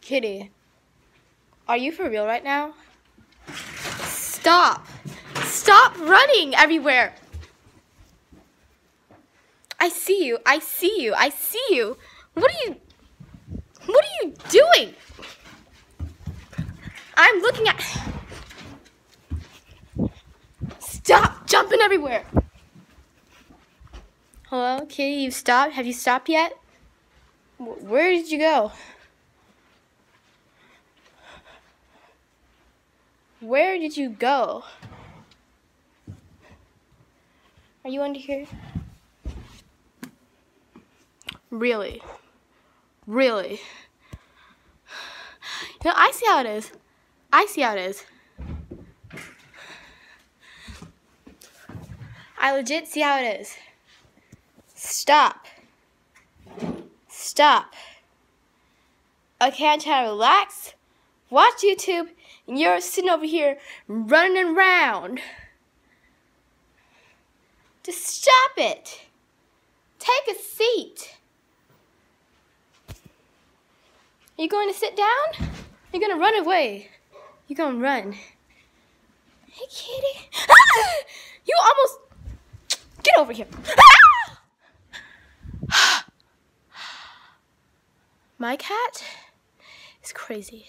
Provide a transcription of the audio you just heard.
Kitty, are you for real right now? Stop! Stop running everywhere! I see you, I see you, I see you. What are you, what are you doing? I'm looking at, stop jumping everywhere. Hello, Kitty, you've stopped? Have you stopped yet? Where did you go? Where did you go? Are you under here? Really? Really? You know, I see how it is. I see how it is. I legit see how it is. Stop. Stop. Okay, I'm trying to relax, watch YouTube, and you're sitting over here running around. Just stop it. Take a seat. Are you going to sit down? You're going to run away. You're going to run. Hey, kitty. Ah! You almost... Get over here. Ah! My cat is crazy.